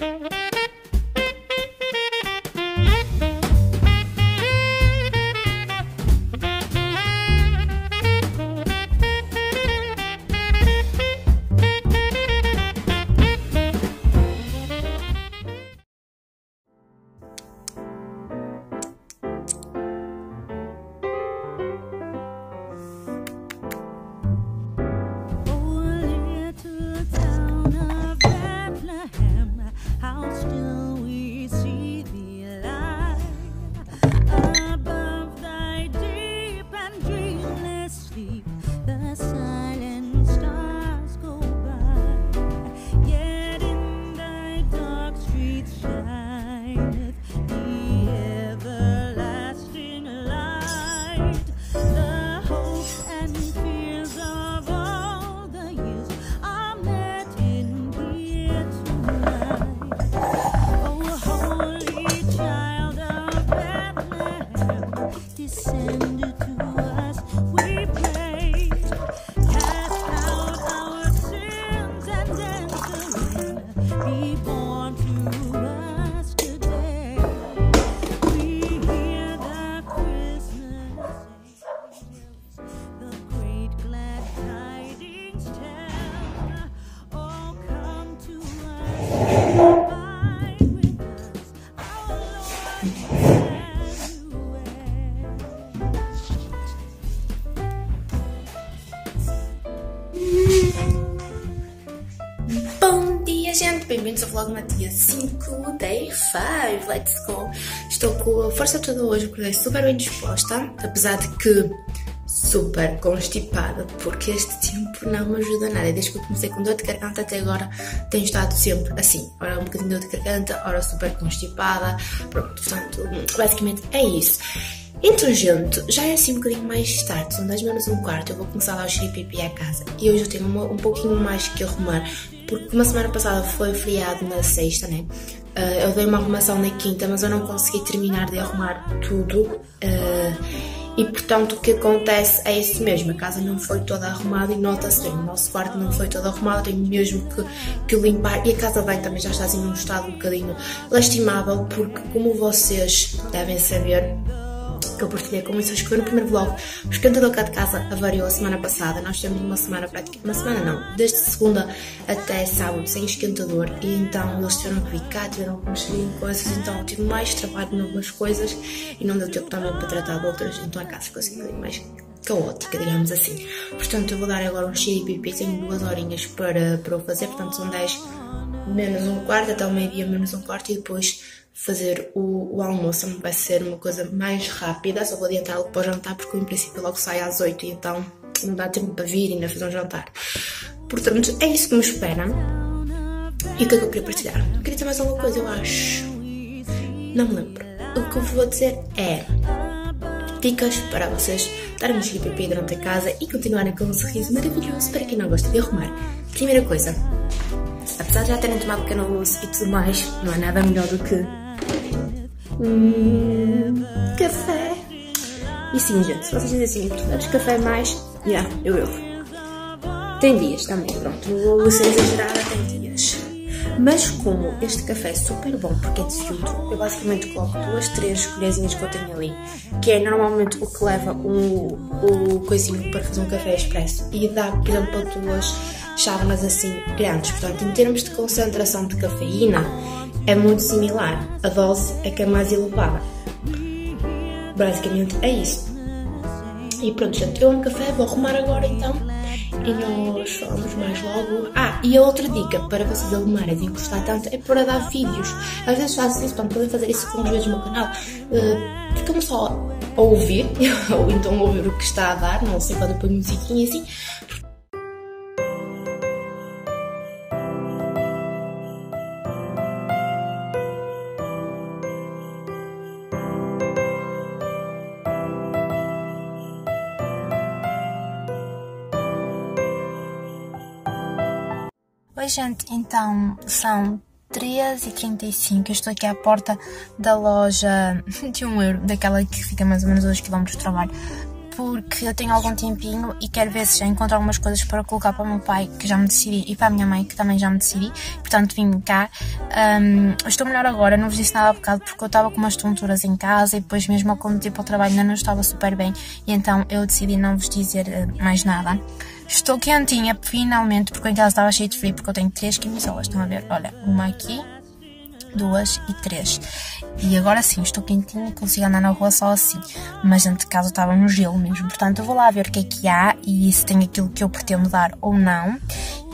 Mm-hmm. bem-vindos ao vlog na dia 5, day 5, let's go! Estou com a força toda hoje, acordei super bem disposta, apesar de que super constipada, porque este tempo não me ajuda nada. Desde que eu comecei com dor de garganta até agora, tenho estado sempre assim. Ora um bocadinho de dor de garganta, ora super constipada. Pronto, portanto, basicamente é isso. Então, gente, já é assim um bocadinho mais tarde, são 10 menos um quarto, eu vou começar lá o xeripipi à casa. E hoje eu tenho uma, um pouquinho mais que arrumar, porque uma semana passada foi feriado na sexta, né? Uh, eu dei uma arrumação na quinta, mas eu não consegui terminar de arrumar tudo. Uh, e portanto o que acontece é isso mesmo, a casa não foi toda arrumada e nota-se bem, o nosso quarto não foi todo arrumado, tenho mesmo que, que limpar e a casa bem também já está assim num estado um bocadinho lastimável, porque como vocês devem saber, que eu partilhei com vocês, que foi no primeiro vlog. O esquentador cá de casa avariou a semana passada. Nós temos uma semana praticamente, uma semana não, desde segunda até sábado sem esquentador. E então eles tiveram que vir cá, tiveram que mexer em coisas. Então tive mais trabalho em algumas coisas e não deu tempo também para tratar de outras. Então a casa ficou assim um bocadinho mais caótica, digamos assim. Portanto, eu vou dar agora um xiripipi, tenho duas horinhas para, para o fazer, portanto são 10 menos um quarto, até o meio-dia menos um quarto e depois fazer o, o almoço vai ser uma coisa mais rápida, só vou adiantar algo para o jantar porque em princípio logo saio às 8 e então não dá tempo para vir e ainda fazer um jantar. Portanto, é isso que me espera. E o que é que eu queria partilhar? Queria dizer mais alguma coisa, eu acho. Não me lembro. O que eu vou dizer é dicas para vocês darem xilipipi durante a casa e continuarem com um sorriso maravilhoso para quem não gosta de arrumar. Primeira coisa, apesar de já terem tomado pequeno almoço e tudo mais, não há nada melhor do que Hum, café. E sim, gente, se vocês dizem assim, preferes café mais? Yeah, eu eu. Tem dias também, pronto. Vou ser exagerada, tem dias. Mas como este café é super bom porque é de filtro, eu basicamente coloco duas, três colherzinhas que eu tenho ali, que é normalmente o que leva o, o coisinho para fazer um café expresso e dá, por exemplo, duas chávenas assim grandes. Portanto, em termos de concentração de cafeína, é muito similar. A dose é que é mais elevada. Basicamente é isso. E pronto, gente, eu amo café, vou arrumar agora então. E nós falamos mais logo. Ah, e a outra dica para vocês arrumarem e gostar tanto é para dar vídeos. Às vezes faço isso, podem fazer isso com os vídeos no meu canal. Uh, Ficam só a ouvir, ou então ouvir o que está a dar, não sei, podem pôr musiquinha assim. Oi, gente, então são 13h35. Eu estou aqui à porta da loja de 1 euro, daquela que fica mais ou menos a 2 km de trabalho, porque eu tenho algum tempinho e quero ver se já encontro algumas coisas para colocar para o meu pai, que já me decidi, e para a minha mãe, que também já me decidi. Portanto, vim cá. Um, estou melhor agora, não vos disse nada há bocado, porque eu estava com umas tonturas em casa e depois, mesmo ao conduzir para o trabalho, ainda não estava super bem. E então eu decidi não vos dizer uh, mais nada. Estou quentinha, finalmente, porque em casa estava cheio de frio, porque eu tenho três camisolas. Estão a ver? Olha, uma aqui, duas e três. E agora sim, estou quentinha, consigo andar na rua só assim. Mas dentro de casa estava no gelo mesmo. Portanto, eu vou lá ver o que é que há e se tem aquilo que eu pretendo dar ou não.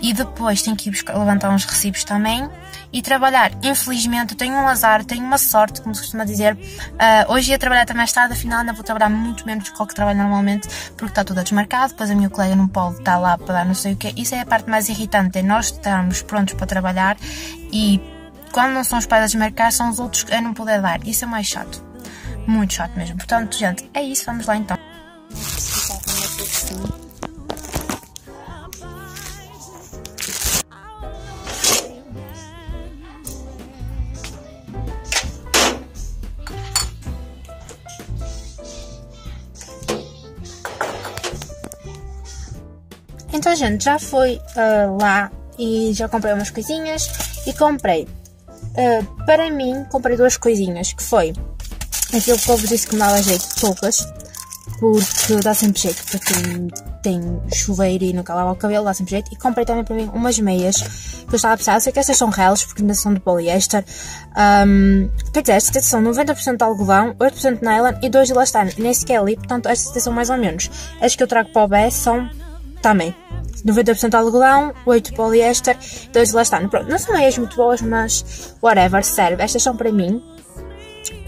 E depois tenho que ir buscar, levantar uns recibos também e trabalhar. Infelizmente, eu tenho um azar, tenho uma sorte, como se costuma dizer. Uh, hoje ia trabalhar até mais tarde, afinal ainda vou trabalhar muito menos do que o que trabalho normalmente, porque está tudo a desmarcado. Depois a minha colega não pode estar lá para dar não sei o que. Isso é a parte mais irritante, é nós estarmos prontos para trabalhar e quando não são os pais a desmarcar, são os outros a não poder dar. Isso é mais chato. Muito chato mesmo. Portanto, gente, é isso. Vamos lá então. Então, gente, já fui uh, lá e já comprei umas coisinhas e comprei Uh, para mim, comprei duas coisinhas, que foi aquilo que eu vos disse que me dava jeito, toucas, porque dá sempre jeito para quem tem chuveiro e nunca lava o cabelo, dá sempre jeito. E comprei também para mim umas meias que eu estava a pensar. Eu sei que estas são reais porque ainda são de poliéster. Um, quer dizer, estas são 90% de algodão, 8% de nylon e 2 de elastano. Nem sequer ali, portanto, estas são mais ou menos. As que eu trago para o BE são também 90% algodão, 8 poliéster, 2 elastano. Pronto, não são meias muito boas, mas whatever, serve. Estas são para mim.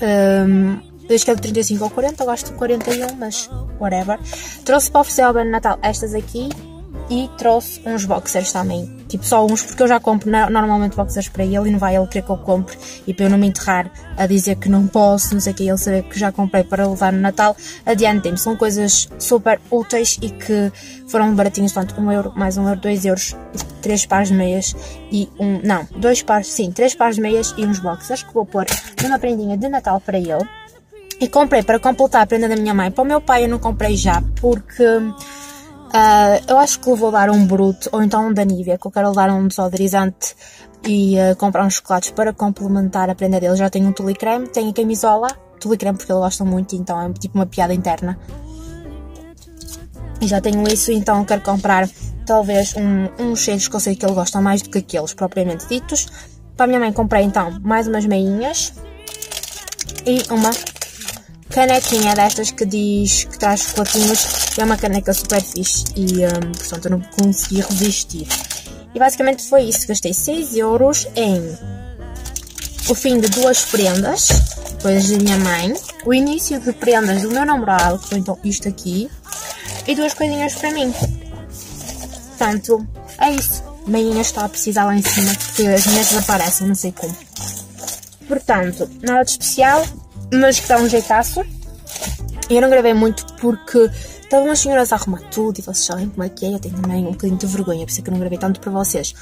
Um, desde que é de 35 ou 40, eu gosto de 41, mas whatever. Trouxe para oferecer ao Ben Natal estas aqui e trouxe uns boxers também. Tipo, só uns, porque eu já compro normalmente boxers para ele e não vai ele querer que eu compre. E para eu não me enterrar a dizer que não posso, não sei o que, ele saber que já comprei para levar no Natal, adiantem-me. São coisas super úteis e que foram baratinhos, portanto, um euro, mais um euro, dois euros, três pares de meias e um, não, dois pares, sim, três pares de meias e uns boxers que vou pôr numa prendinha de Natal para ele. E comprei para completar a prenda da minha mãe. Para o meu pai eu não comprei já, porque Uh, eu acho que vou dar um bruto ou então um da Nivea, que eu quero levar um desodorizante e uh, comprar uns chocolates para complementar a prenda dele. Já tenho um tule creme, tenho a camisola, tule creme porque ele gosta muito, então é tipo uma piada interna. E já tenho isso, então quero comprar talvez um, uns cheiros que eu sei que ele gosta mais do que aqueles propriamente ditos. Para a minha mãe comprei então mais umas meinhas e uma canequinha destas que diz que traz chocolatinhos. É uma caneca super fixe e, um, portanto, eu não consegui resistir. E basicamente foi isso. Gastei 6 euros em o fim de duas prendas, depois da minha mãe, o início de prendas do meu namorado, que foi então isto aqui, e duas coisinhas para mim. Portanto, é isso. Meinha está a precisar lá em cima, porque as minhas desaparecem, não sei como. Portanto, nada de especial, mas que dá um jeitaço. E eu não gravei muito porque estavam as senhoras a arrumar tudo e vocês sabem como é que é. Eu tenho também um bocadinho de vergonha, por isso é que eu não gravei tanto para vocês.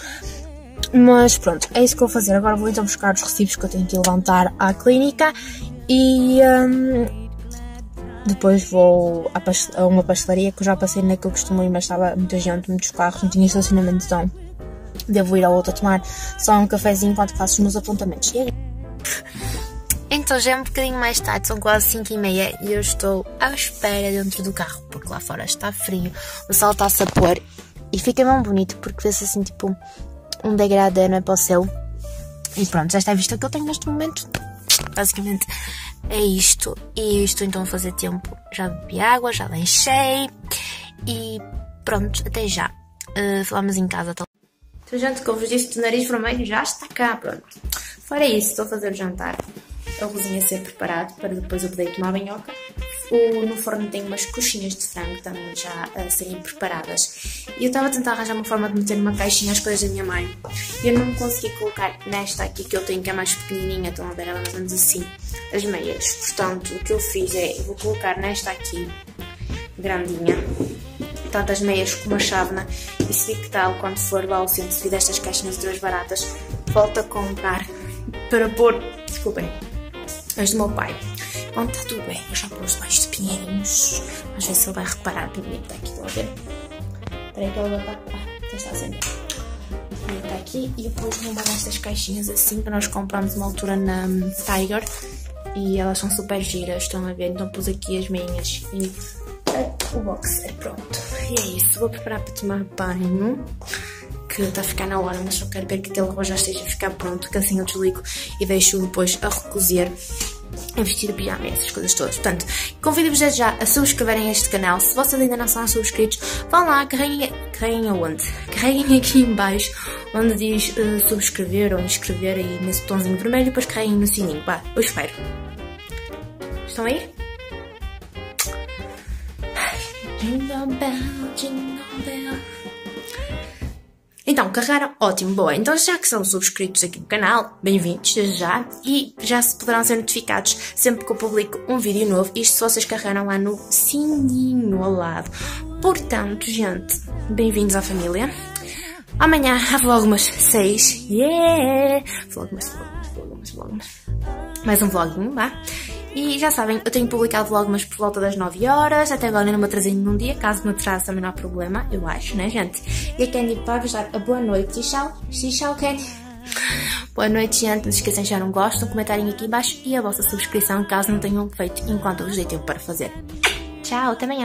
Mas pronto, é isso que eu vou fazer. Agora vou então buscar os recibos que eu tenho que levantar à clínica e um, depois vou a, uma pastelaria que eu já passei naquele costumo ir, mas estava muita gente, muitos carros, não tinha estacionamento, então devo ir ao outro a tomar só um cafezinho enquanto faço os meus apontamentos. E é então já é um bocadinho mais tarde, são quase 5 e meia e eu estou à espera dentro do carro, porque lá fora está frio, o sol está-se a pôr e fica bem bonito porque vê-se assim tipo um degradê não é para o céu. E pronto, já está a vista que eu tenho neste momento. Basicamente é isto. E estou então a fazer tempo. Já bebi água, já deixei. E pronto, até já. Uh, falamos em casa. Então, gente, como vos disse, o nariz vermelho já está cá, pronto. Fora isso, estou a fazer o jantar arrozinho a ser preparado para depois eu poder tomar banhoca. No forno tem umas coxinhas de frango também já a serem preparadas. E eu estava a tentar arranjar uma forma de meter numa caixinha as coisas da minha mãe. E eu não consegui colocar nesta aqui que eu tenho, que é mais pequenininha, estão a ver ela mais ou menos assim, as meias. Portanto, o que eu fiz é, eu vou colocar nesta aqui, grandinha, tanto as meias como a chávena. E se que tal, quando for lá ao centro, se destas caixinhas de duas baratas, volto a comprar para pôr, desculpem, as do meu pai. pronto, está tudo bem. Eu já pus mais de pinheirinhos. Às vezes ele vai reparar. Pinheirinho está aqui, estão a ver? Espera aí que ele vai... Ah, já está a acender. Está aqui e depois uma destas caixinhas assim que nós compramos uma altura na Tiger e elas são super giras, estão a ver? Então pus aqui as minhas e o boxer, pronto. E é isso, vou preparar para tomar banho que está a ficar na hora, mas só quero ver que aquele arroz já esteja a ficar pronto, que assim eu desligo e deixo depois a recozer a vestir pijama e essas coisas todas. Portanto, convido-vos já a subscreverem este canal. Se vocês ainda não são subscritos, vão lá, carreguem, carreguem aonde? Carreguem aqui em baixo, onde diz uh, subscrever ou inscrever aí nesse botãozinho vermelho depois carreguem no sininho. Vá, eu espero. Estão aí? Jingle bell, jingle. Então, carregaram? Ótimo, boa. Então, já que são subscritos aqui no canal, bem-vindos já e já se poderão ser notificados sempre que eu publico um vídeo novo. Isto se vocês carregaram lá no sininho ao lado. Portanto, gente, bem-vindos à família. Amanhã há vlogmas 6. Yeah! Vlogmas, vlogmas, vlogmas, vlogmas. Mais um vloginho, vá. E já sabem, eu tenho publicado vlogmas por volta das 9 horas, até agora não me atrasei num dia, caso me atrase também não há problema, eu acho, né gente? E a Candy vai vos dar a boa noite, tchau, tchau Candy. Boa noite, gente. Não se esqueçam de deixar um gosto, comentário aqui embaixo e a vossa subscrição, caso não tenham feito enquanto eu vos dei tempo para fazer. Tchau, até amanhã.